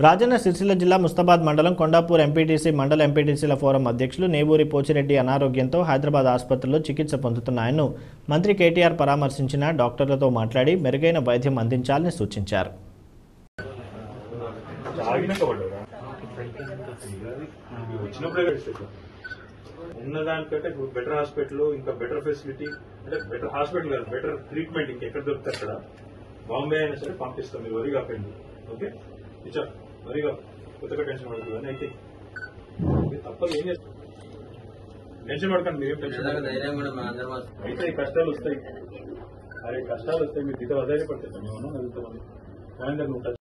రాజన్న సిరిసిల్ల జిల్లా ముస్తాబాద్ మండలం కొండాపూర్ ఎంపీటీసీ మండల ఎంపీటీసీల ఫోరం అధ్యక్షులు నేవూరి పోచిరెడ్డి అనారోగ్యంతో హైదరాబాద్ ఆసుపత్రిలో చికిత్స పొందుతున్న మంత్రి కేటీఆర్ పరామర్శించిన డాక్టర్లతో మాట్లాడి మెరుగైన వైద్యం అందించాలని సూచించారు. ఉన్న దానికంటే బెటర్ హాస్పిటల్ ఇంకా బెటర్ ఫెసిలిటీ అంటే బెటర్ హాస్పిటల్ కాదు బెటర్ ట్రీట్మెంట్ ఇంకెక్కడ దొరికితే అక్కడ? బాంబే అయినా సరే పంపిస్తాం మీరు వరి కాకండి ఓకే ఇచ్చా వరిగా కొత్తగా టెన్షన్ అని అయితే. ఇది తప్పదు ఏం చేస్తాం టెన్షన్ పడకండి మీరేం టెన్షన్ అయితే ఈ కష్టాలు వస్తాయి. అరే కష్టాలు వస్తాయి మీరు ఇతర అధైర్యపడతారు మేము అధైర్యపడతామని సాయంత్రం ఉంటుంది